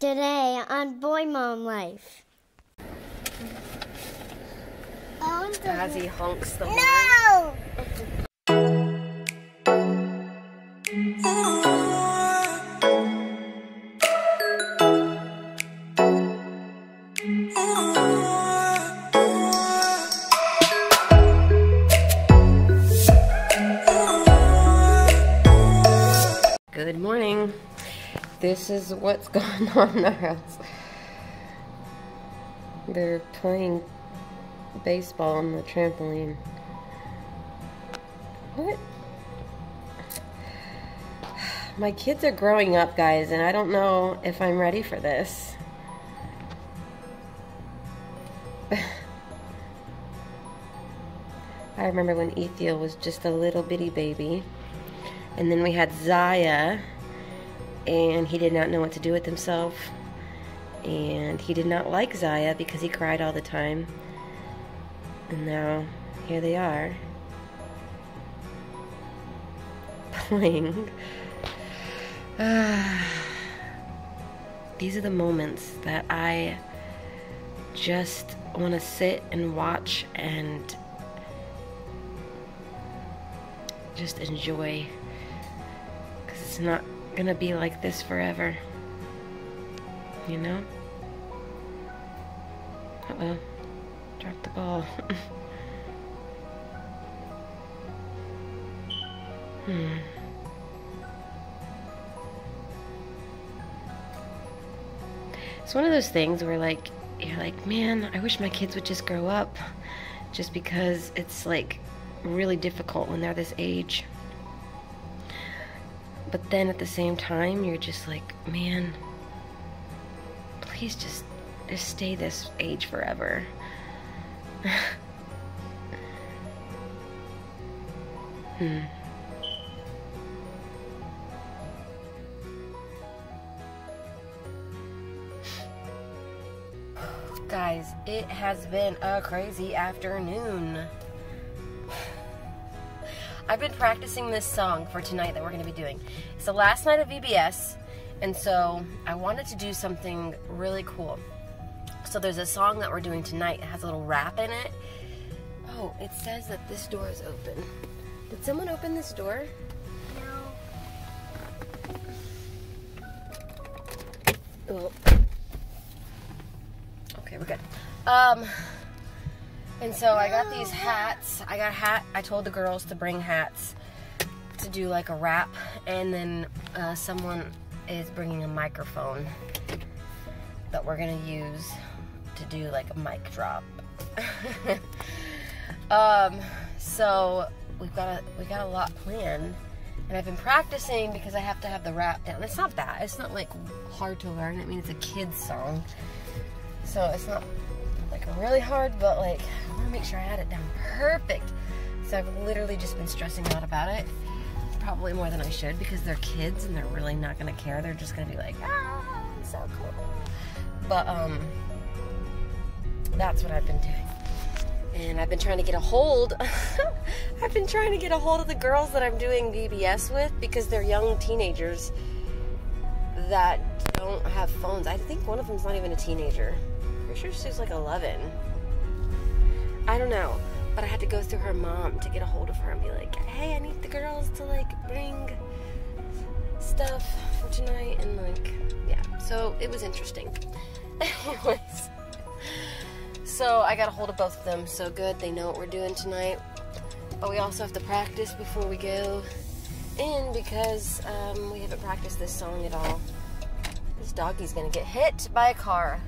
today on Boy Mom Life. As he honks the horn. No! Good morning. This is what's going on in our house. They're playing baseball on the trampoline. What? My kids are growing up, guys, and I don't know if I'm ready for this. I remember when Ethiel was just a little bitty baby. And then we had Zaya, and he did not know what to do with himself. And he did not like Zaya because he cried all the time. And now, here they are. Playing. These are the moments that I just want to sit and watch and just enjoy because it's not gonna be like this forever. You know? Uh oh. Dropped the ball. hmm. It's one of those things where, like, you're like, man, I wish my kids would just grow up. Just because it's, like, really difficult when they're this age. But then at the same time, you're just like, man, please just, just stay this age forever. hmm. Guys, it has been a crazy afternoon. I've been practicing this song for tonight that we're going to be doing. It's the last night of VBS, and so I wanted to do something really cool. So there's a song that we're doing tonight. It has a little rap in it. Oh, it says that this door is open. Did someone open this door? No. Oh. Okay, we're good. Um, and so I got these hats. I got a hat. I told the girls to bring hats to do like a rap. And then uh, someone is bringing a microphone that we're going to use to do like a mic drop. um, so we've got a, we got a lot planned. And I've been practicing because I have to have the rap down. It's not bad. It's not like hard to learn. I mean, it's a kid's song. So it's not like really hard, but like I want to make sure I had it down perfect. So I've literally just been stressing out about it, probably more than I should because they're kids and they're really not gonna care. They're just gonna be like, ah, so cool. But um, that's what I've been doing, and I've been trying to get a hold. I've been trying to get a hold of the girls that I'm doing VBS with because they're young teenagers that don't have phones. I think one of them's not even a teenager. Pretty sure she's like 11. I don't know. But I had to go through her mom to get a hold of her and be like, hey, I need the girls to like bring stuff for tonight. And like, yeah. So it was interesting. Anyways. So I got a hold of both of them. So good. They know what we're doing tonight. But we also have to practice before we go in because um, we haven't practiced this song at all. This doggy's gonna get hit by a car.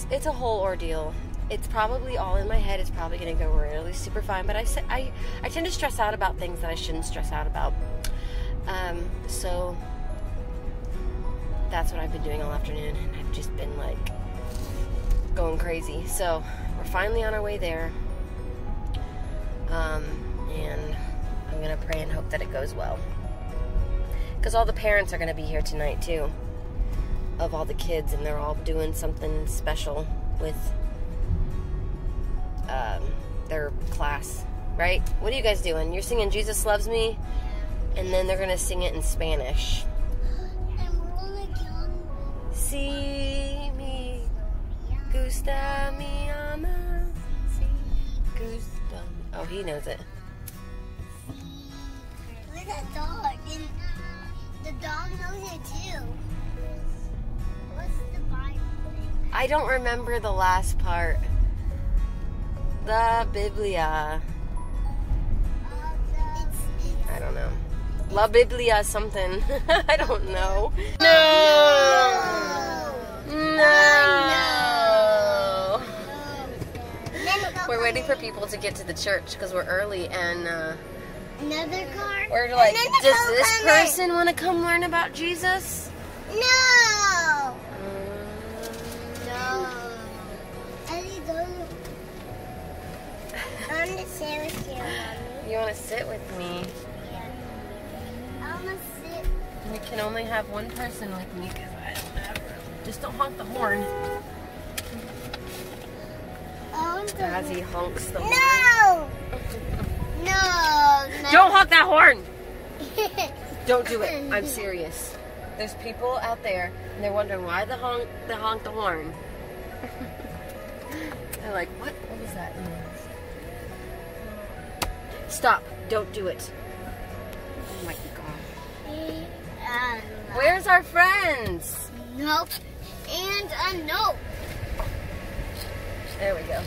Anyways, it's a whole ordeal. It's probably all in my head. It's probably gonna go really super fine. But I I I tend to stress out about things that I shouldn't stress out about. Um, so that's what I've been doing all afternoon, and I've just been like going crazy. So we're finally on our way there. Um, and I'm gonna pray and hope that it goes well. Because all the parents are gonna be here tonight too, of all the kids, and they're all doing something special with um, their class, right? What are you guys doing? You're singing "Jesus Loves Me." and then they're gonna sing it in Spanish. Si me gusta mi ama, si gusta. Oh, he knows it. Look at that dog. And the dog knows it too. I don't remember the last part. The Biblia. It's, it's I don't know. La Biblia something. I don't know. No. No. Then We're waiting for people to get to the church because we're early and uh, another car. we're like, does this person want to come learn about Jesus? No. I want to sit with you, Mommy. You want to sit with me? Yeah. I want to sit. We can only have one person with me because I don't have room. Just don't honk the horn as he honks the horn. No. No. no. Don't honk that horn! Don't do it. I'm serious. There's people out there and they're wondering why the honk the honk the horn. they're like, what? What does that? Stop! Don't do it. Oh my god. Where's our friends? nope. And a nope. There we go.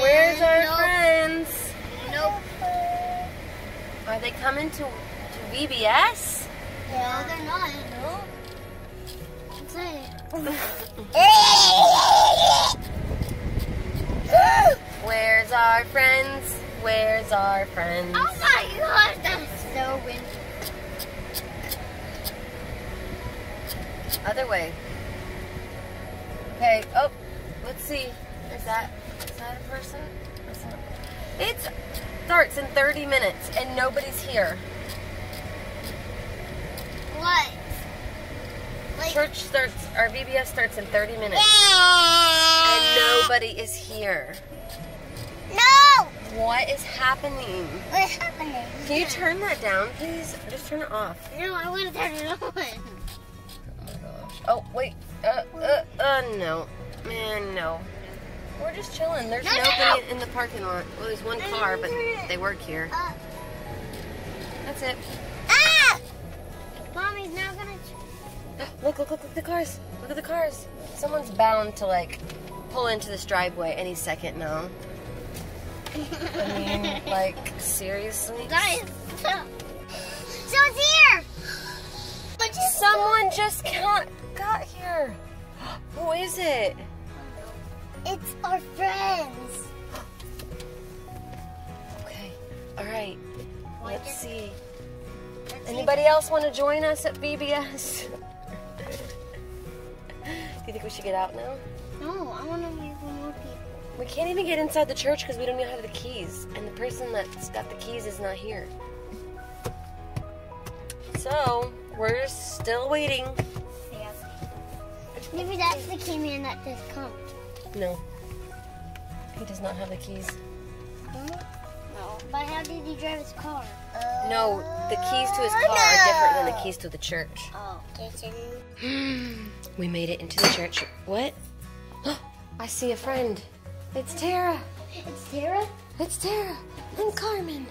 Where's our nope. friends? Nope. Are they coming to, to VBS? No, they're not. No. Say. Where's our friends? Where's our friends? Oh my god, that's so windy. Other way. Okay. Oh, let's see. Is that is that a person? It starts in 30 minutes and nobody's here. What? Like, Church starts. Our VBS starts in 30 minutes ah! and nobody is here. What is happening? What's happening? Can you turn that down, please? Just turn it off. No, I want to turn it on. Oh my gosh. Oh wait. Uh uh uh no. Man no. We're just chilling. There's No, no, nobody no. in the parking lot. Well, there's one car, but they work here. Uh, That's it. ah! Mommy's now gonna. Look, look, look, look at the cars. Look at the cars. Someone's bound to like pull into this driveway any second now. I mean, like seriously? Guys, so, it's here. But just Someone just got got here. Who is it? it's our friends. Okay. All right. Let's see. Let's see. Anybody else want to join us at VBS? Do you think we should get out now? No, I want to meet more people. We can't even get inside the church because we don't even have the keys, and the person that's got the keys is not here. So we're still waiting. Yeah. Maybe that's the key man that just come. No, he does not have the keys. Hmm? No. But how did he drive his car? No, the keys to his oh, car are different than the keys to the church. Oh, kitchen. we made it into the church. What? I see a friend. It's Tara. It's Tara? It's Tara and Carmen.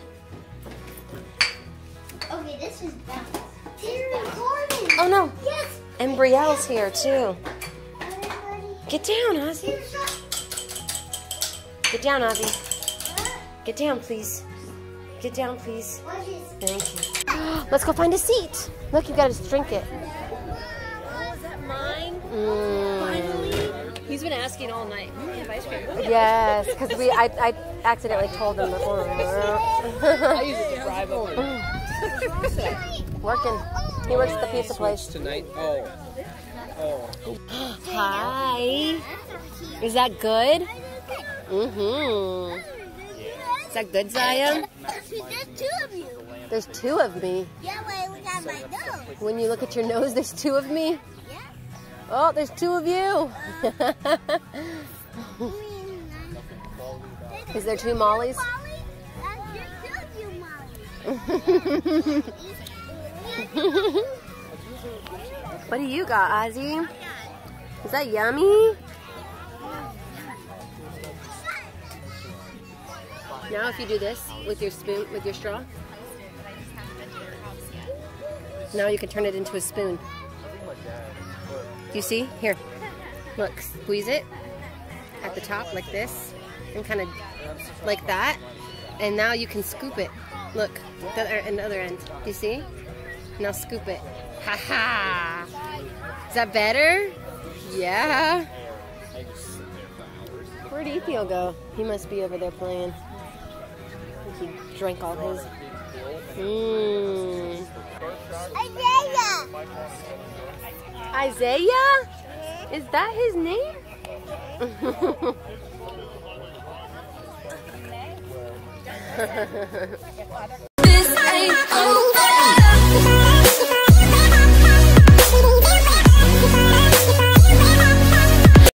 Okay, this is bad. Sarah and Corbin. Oh no, Yes. and Brielle's here too. Get down, Ozzy. Get down, Ozzy. Get down, please. Get down, please. Thank you. Let's go find a seat. Look, you've got his trinket. Oh, is that mine? Mm. He's been asking all night. Can we have ice cream? yes, because we I, I accidentally told him before. I use it to bribe him. Working. He works at the pizza place. tonight? Oh. Oh. Hi. Is that good? Mm-hmm. Is that good, Zion? There's two of you. There's two of me. Yeah, but look at my nose. When you look at your nose, there's two of me. Oh, there's two of you. Is there two Mollies? Molly? There's two of you, Molly. what do you got, Ozzy? Is that yummy? Now if you do this with your spoon, with your straw, now you can turn it into a spoon. You see? Here, look, squeeze it at the top like this and kind of like that. And now you can scoop it. Look, the other, another end. Do you see? Now scoop it. Ha ha! Is that better? Yeah. Where'd Ethiel go? He must be over there playing. He drank all his. Mmm. Isaiah. Is that his name? This ain't.